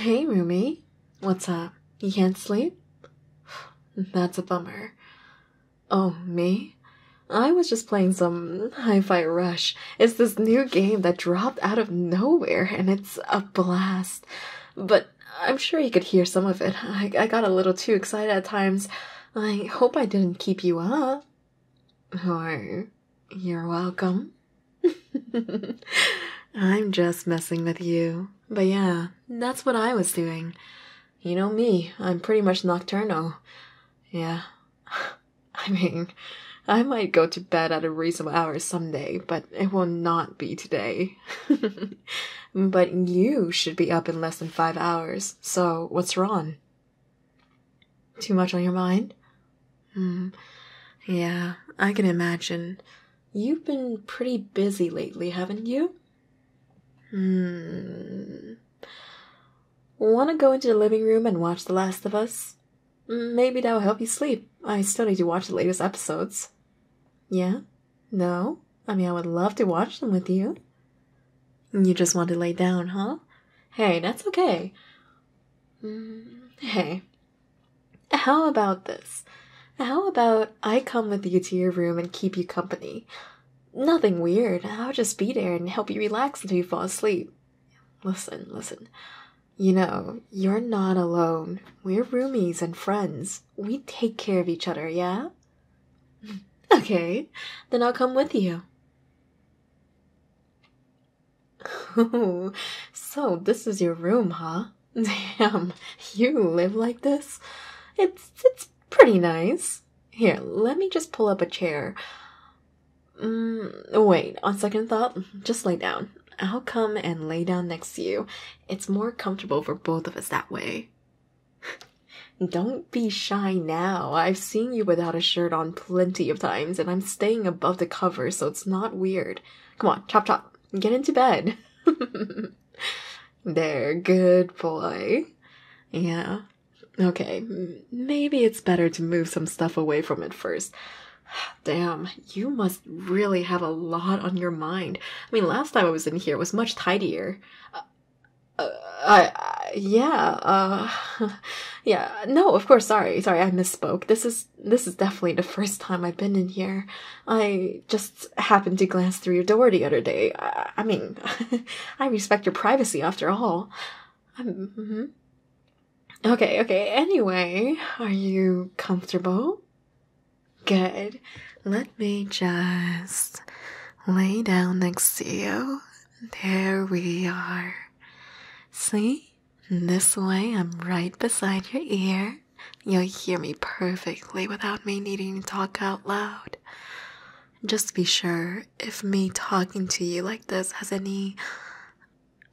Hey, Roomie. What's up? You can't sleep? That's a bummer. Oh, me? I was just playing some Hi Fi Rush. It's this new game that dropped out of nowhere and it's a blast. But I'm sure you could hear some of it. I, I got a little too excited at times. I hope I didn't keep you up. Or, you're welcome. I'm just messing with you. But yeah, that's what I was doing. You know me, I'm pretty much nocturnal. Yeah. I mean, I might go to bed at a reasonable hour someday, but it will not be today. but you should be up in less than five hours, so what's wrong? Too much on your mind? Hmm. Yeah, I can imagine. You've been pretty busy lately, haven't you? Hmm. Want to go into the living room and watch The Last of Us? Maybe that'll help you sleep. I still need to watch the latest episodes. Yeah? No? I mean, I would love to watch them with you. You just want to lay down, huh? Hey, that's okay. Mm, hey. How about this? How about I come with you to your room and keep you company? Nothing weird. I'll just be there and help you relax until you fall asleep. Listen, listen. You know, you're not alone. We're roomies and friends. We take care of each other, yeah? Okay, then I'll come with you. So this is your room, huh? Damn, you live like this? It's it's pretty nice. Here, let me just pull up a chair. Mm, wait, on second thought, just lay down. I'll come and lay down next to you. It's more comfortable for both of us that way. Don't be shy now. I've seen you without a shirt on plenty of times, and I'm staying above the cover, so it's not weird. Come on, chop chop. Get into bed. there, good boy. Yeah. Okay, maybe it's better to move some stuff away from it first. Damn, you must really have a lot on your mind. I mean, last time I was in here it was much tidier. Uh, uh, I, yeah, uh, yeah, no, of course, sorry, sorry, I misspoke. This is, this is definitely the first time I've been in here. I just happened to glance through your door the other day. I, I mean, I respect your privacy after all. Mm-hmm. Okay, okay, anyway, are you comfortable? Good. Let me just lay down next to you. There we are. See? This way, I'm right beside your ear. You'll hear me perfectly without me needing to talk out loud. Just be sure if me talking to you like this has any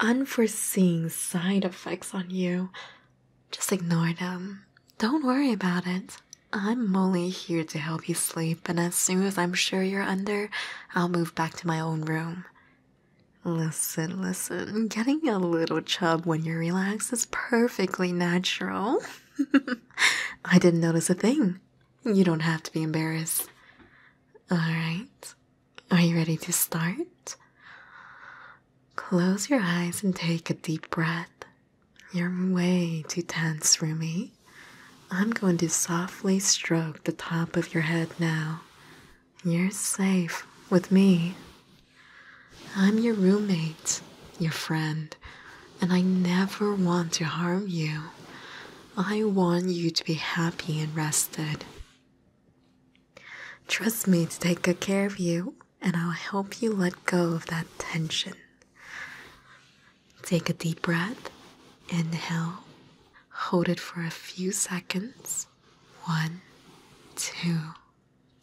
unforeseen side effects on you, just ignore them. Don't worry about it. I'm only here to help you sleep, and as soon as I'm sure you're under, I'll move back to my own room. Listen, listen, getting a little chub when you're relaxed is perfectly natural. I didn't notice a thing. You don't have to be embarrassed. Alright, are you ready to start? Close your eyes and take a deep breath. You're way too tense, Roomie. I'm going to softly stroke the top of your head now. You're safe with me. I'm your roommate, your friend, and I never want to harm you. I want you to be happy and rested. Trust me to take good care of you, and I'll help you let go of that tension. Take a deep breath. Inhale. Hold it for a few seconds. One, two,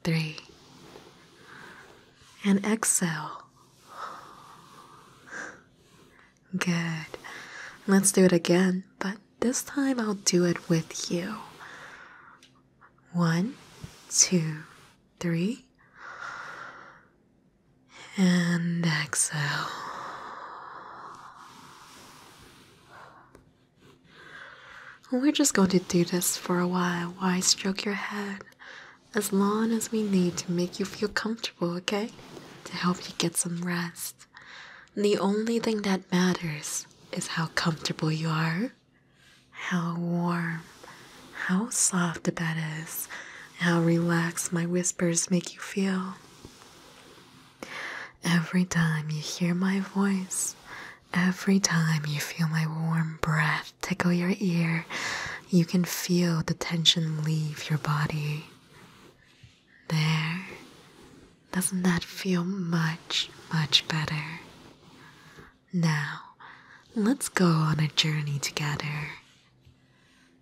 three. And exhale. Good. Let's do it again, but this time I'll do it with you. One, two, three. And exhale. We're just going to do this for a while Why stroke your head. As long as we need to make you feel comfortable, okay? To help you get some rest. The only thing that matters is how comfortable you are. how warm, how soft the bed is, how relaxed my whispers make you feel. Every time you hear my voice, every time you feel my warm breath tickle your ear, you can feel the tension leave your body. There. Doesn't that feel much, much better? Now, let's go on a journey together.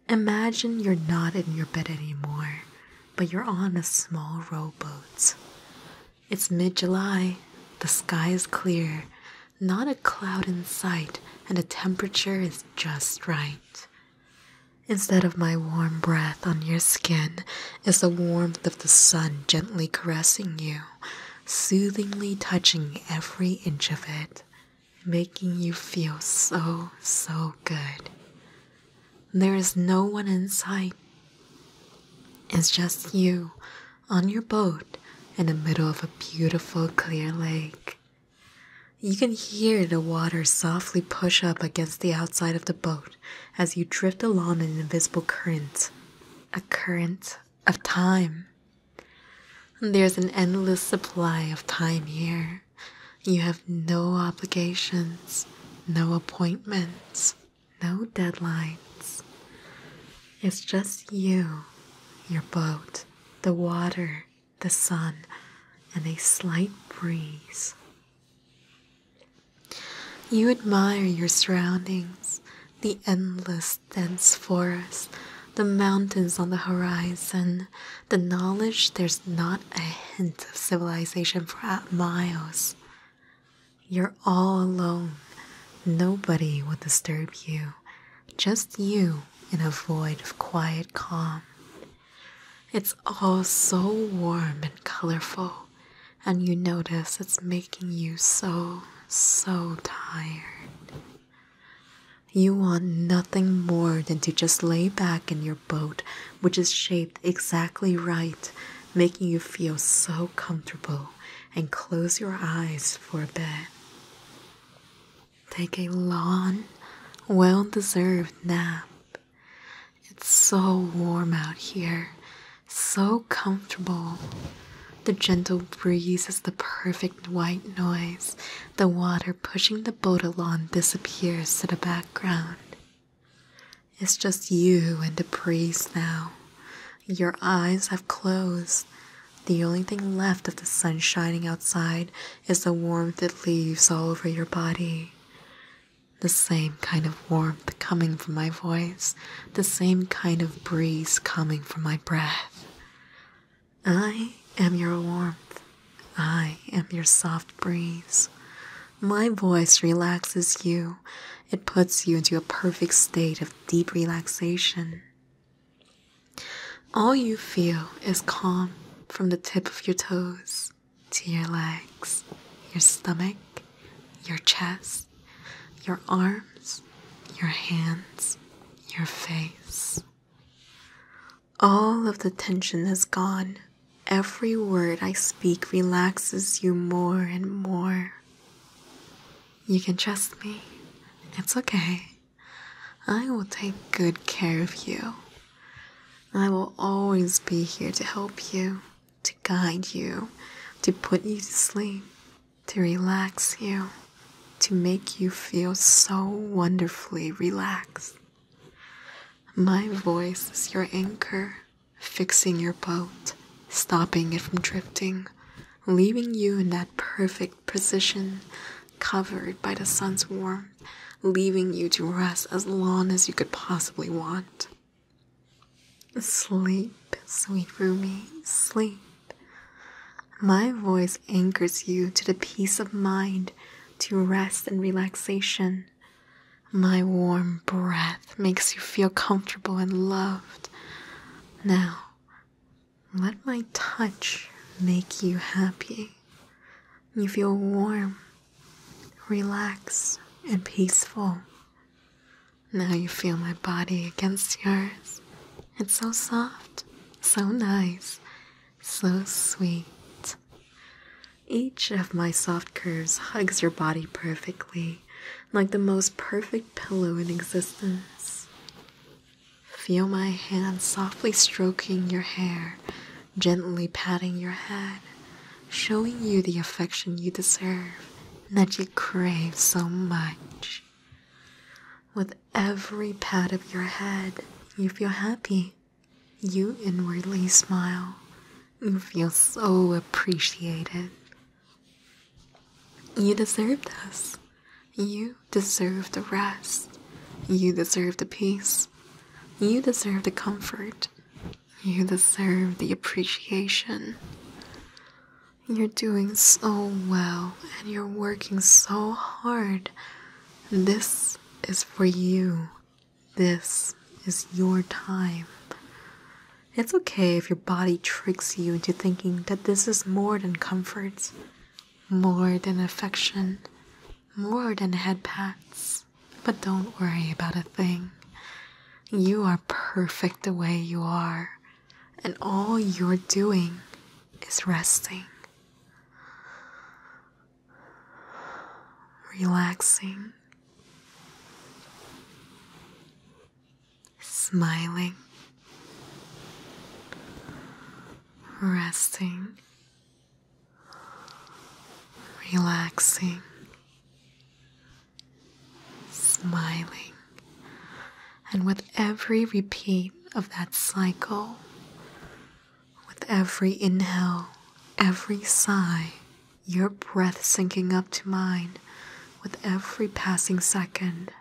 Imagine you're not in your bed anymore, but you're on a small rowboat. It's mid July, the sky is clear, not a cloud in sight, and the temperature is just right. Instead of my warm breath on your skin is the warmth of the sun gently caressing you, soothingly touching every inch of it, making you feel so, so good. There is no one in sight. It's just you on your boat in the middle of a beautiful clear lake. You can hear the water softly push up against the outside of the boat as you drift along an invisible current. A current of time. There's an endless supply of time here. You have no obligations, no appointments, no deadlines. It's just you, your boat, the water, the sun, and a slight breeze. You admire your surroundings, the endless dense forest, the mountains on the horizon, the knowledge there's not a hint of civilization for miles. You're all alone. Nobody will disturb you. Just you in a void of quiet calm. It's all so warm and colorful, and you notice it's making you so, so tired. You want nothing more than to just lay back in your boat, which is shaped exactly right, making you feel so comfortable, and close your eyes for a bit. Take a long, well deserved nap. It's so warm out here, so comfortable. The gentle breeze is the perfect white noise. The water pushing the boat along disappears to the background. It's just you and the breeze now. Your eyes have closed. The only thing left of the sun shining outside is the warmth it leaves all over your body. The same kind of warmth coming from my voice, the same kind of breeze coming from my breath. I am your warmth. I am your soft breeze. My voice relaxes you. It puts you into a perfect state of deep relaxation. All you feel is calm from the tip of your toes to your legs, your stomach, your chest, your arms, your hands, your face. All of the tension is gone. Every word I speak relaxes you more and more. You can trust me. It's okay. I will take good care of you. I will always be here to help you, to guide you, to put you to sleep, to relax you, to make you feel so wonderfully relaxed. My voice is your anchor, fixing your boat stopping it from drifting, leaving you in that perfect position, covered by the sun's warmth, leaving you to rest as long as you could possibly want. Sleep, sweet Roomie, sleep. My voice anchors you to the peace of mind, to rest and relaxation. My warm breath makes you feel comfortable and loved. Now, let my touch make you happy. You feel warm, relaxed, and peaceful. Now you feel my body against yours. It's so soft, so nice, so sweet. Each of my soft curves hugs your body perfectly, like the most perfect pillow in existence. Feel my hand softly stroking your hair, gently patting your head, showing you the affection you deserve that you crave so much. With every pat of your head, you feel happy. You inwardly smile. You feel so appreciated. You deserve this. You deserve the rest. You deserve the peace. You deserve the comfort. You deserve the appreciation. You're doing so well and you're working so hard. This is for you. This is your time. It's okay if your body tricks you into thinking that this is more than comfort, more than affection, more than head pats. But don't worry about a thing. You are perfect the way you are, and all you're doing is resting. relaxing, smiling, resting, relaxing, smiling. And with every repeat of that cycle, every inhale, every sigh, your breath syncing up to mine with every passing second.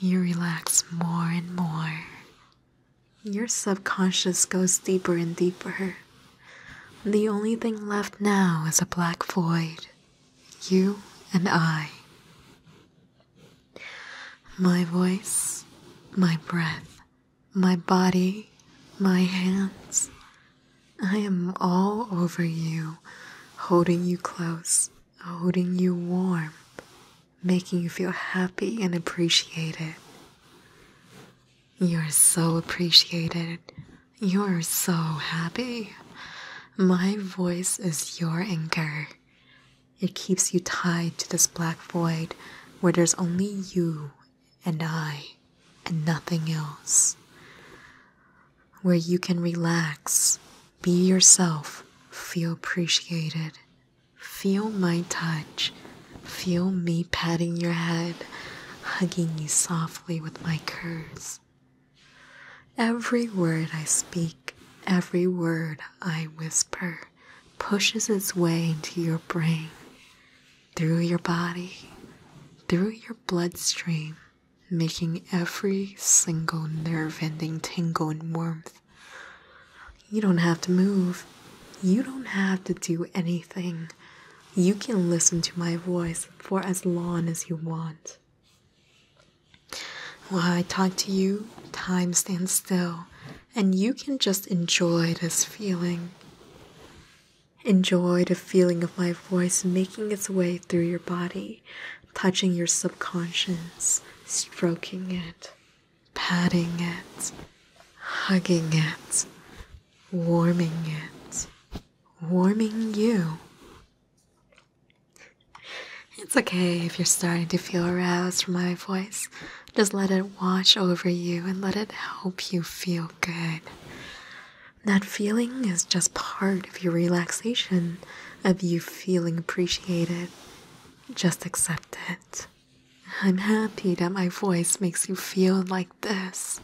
You relax more and more. Your subconscious goes deeper and deeper. The only thing left now is a black void. You and I. My voice, my breath, my body, my hands. I am all over you, holding you close holding you warm, making you feel happy and appreciated. You're so appreciated. You're so happy. My voice is your anchor. It keeps you tied to this black void where there's only you and I and nothing else. Where you can relax, be yourself, feel appreciated Feel my touch. Feel me patting your head, hugging you softly with my curves. Every word I speak, every word I whisper, pushes its way into your brain, through your body, through your bloodstream, making every single nerve ending tingle in warmth. You don't have to move. You don't have to do anything. You can listen to my voice for as long as you want. While I talk to you, time stands still, and you can just enjoy this feeling. Enjoy the feeling of my voice making its way through your body, touching your subconscious, stroking it, patting it, hugging it, warming it, warming you. It's okay if you're starting to feel aroused from my voice. Just let it wash over you and let it help you feel good. That feeling is just part of your relaxation, of you feeling appreciated. Just accept it. I'm happy that my voice makes you feel like this.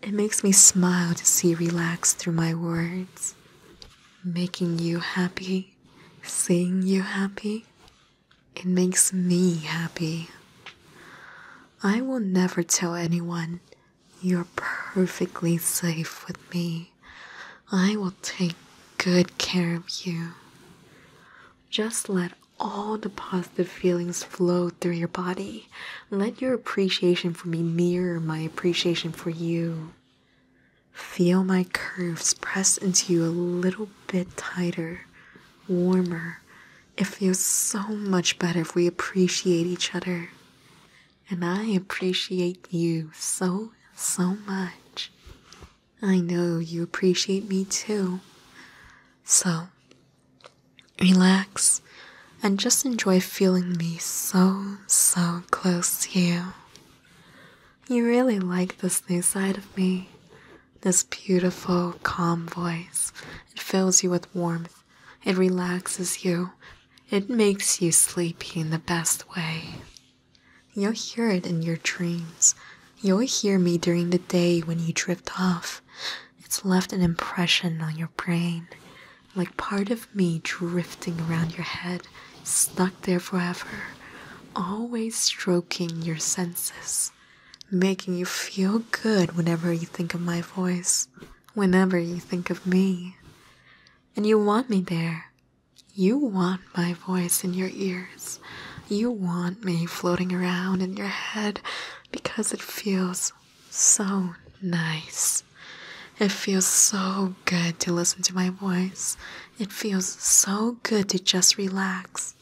It makes me smile to see you relax through my words. Making you happy, seeing you happy. It makes me happy. I will never tell anyone you're perfectly safe with me. I will take good care of you. Just let all the positive feelings flow through your body. Let your appreciation for me mirror my appreciation for you. Feel my curves press into you a little bit tighter, warmer, it feels so much better if we appreciate each other. And I appreciate you so, so much. I know you appreciate me too. So, relax and just enjoy feeling me so, so close to you. You really like this new side of me. This beautiful, calm voice. It fills you with warmth. It relaxes you. It makes you sleepy in the best way. You'll hear it in your dreams. You'll hear me during the day when you drift off. It's left an impression on your brain, like part of me drifting around your head, stuck there forever, always stroking your senses, making you feel good whenever you think of my voice, whenever you think of me. And you want me there. You want my voice in your ears. You want me floating around in your head because it feels so nice. It feels so good to listen to my voice. It feels so good to just relax,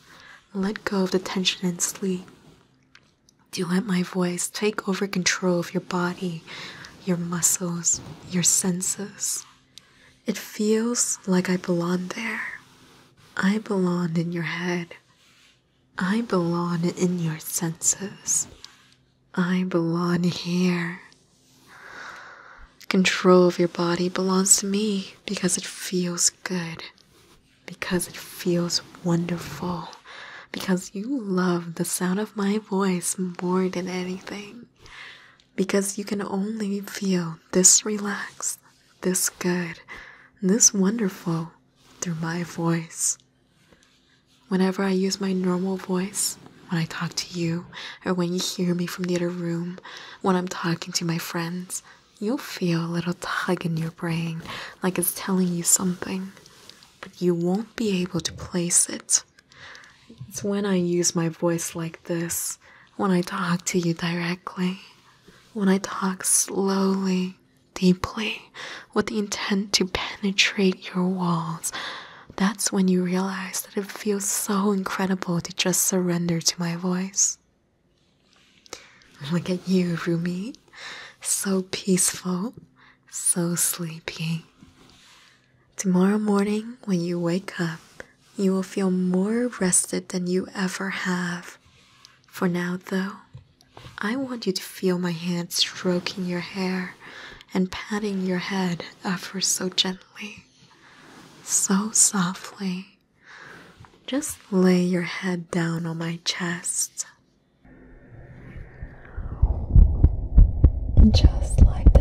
let go of the tension and sleep. To let my voice take over control of your body, your muscles, your senses. It feels like I belong there. I belong in your head. I belong in your senses. I belong here. Control of your body belongs to me because it feels good, because it feels wonderful, because you love the sound of my voice more than anything, because you can only feel this relaxed, this good, this wonderful through my voice. Whenever I use my normal voice, when I talk to you, or when you hear me from the other room, when I'm talking to my friends, you'll feel a little tug in your brain like it's telling you something, but you won't be able to place it. It's when I use my voice like this, when I talk to you directly, when I talk slowly, deeply, with the intent to penetrate your walls that's when you realize that it feels so incredible to just surrender to my voice. Look at you, Roomie. So peaceful, so sleepy. Tomorrow morning, when you wake up, you will feel more rested than you ever have. For now, though, I want you to feel my hand stroking your hair and patting your head ever so gently so softly. Just lay your head down on my chest. Just like